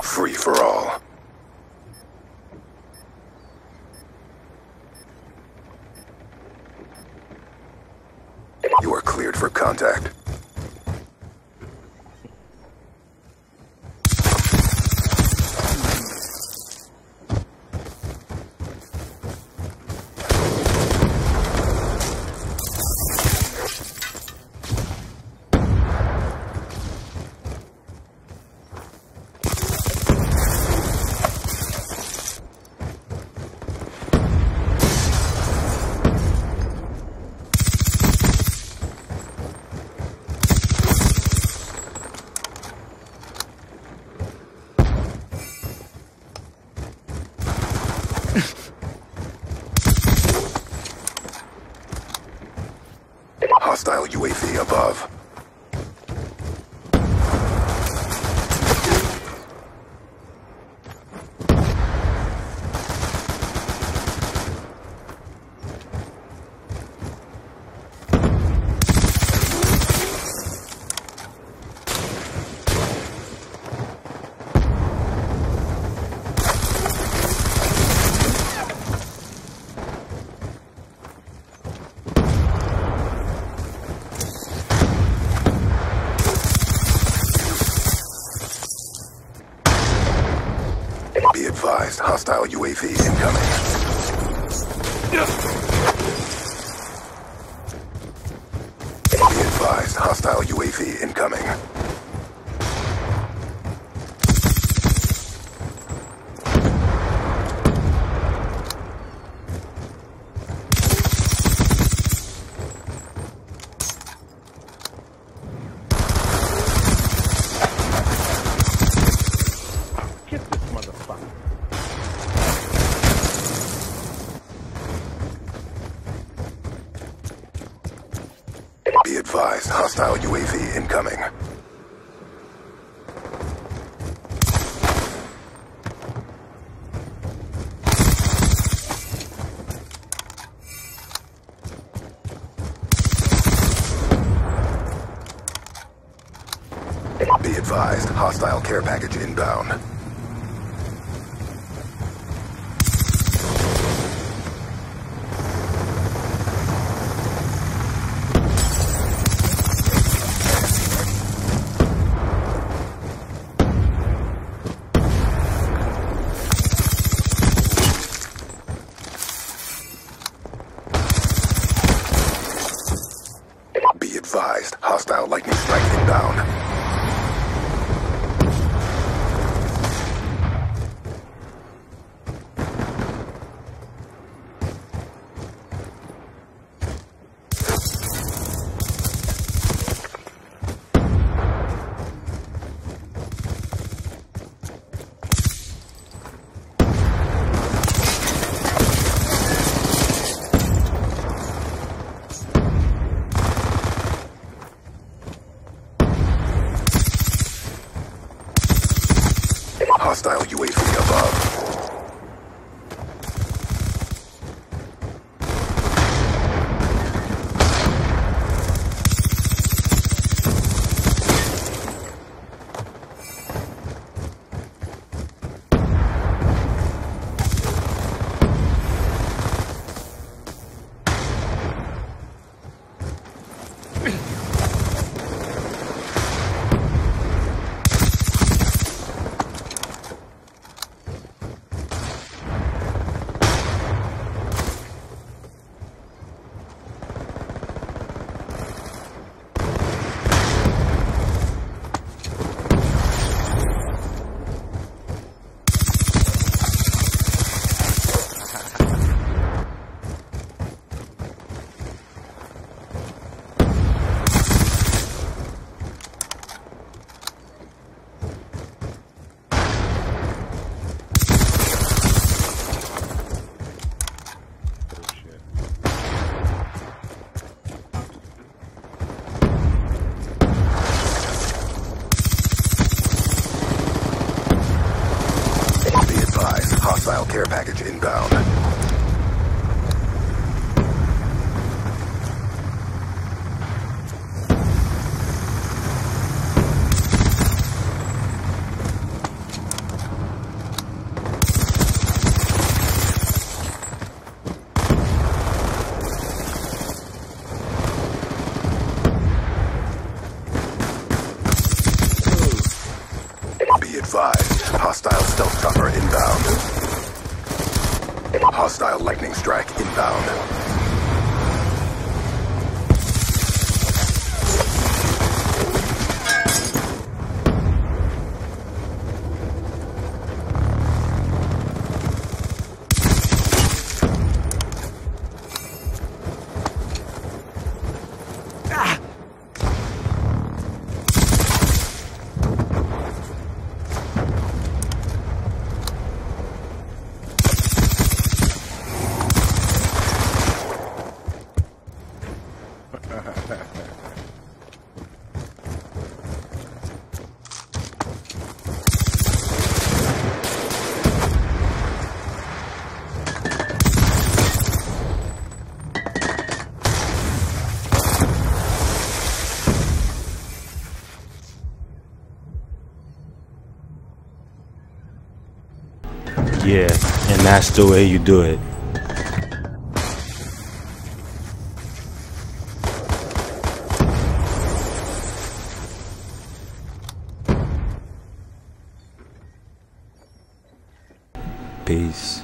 Free for all. You are cleared for contact. Hostile UAV above. Be advised, hostile UAV incoming. Be advised, hostile UAV incoming. Be advised, hostile UAV incoming. Be advised, hostile care package inbound. Be advised, hostile lightning strike inbound. Hostile UAV above. package inbound. Be hostile stealth chopper inbound. Hostile lightning strike inbound. Yeah, and that's the way you do it. Peace.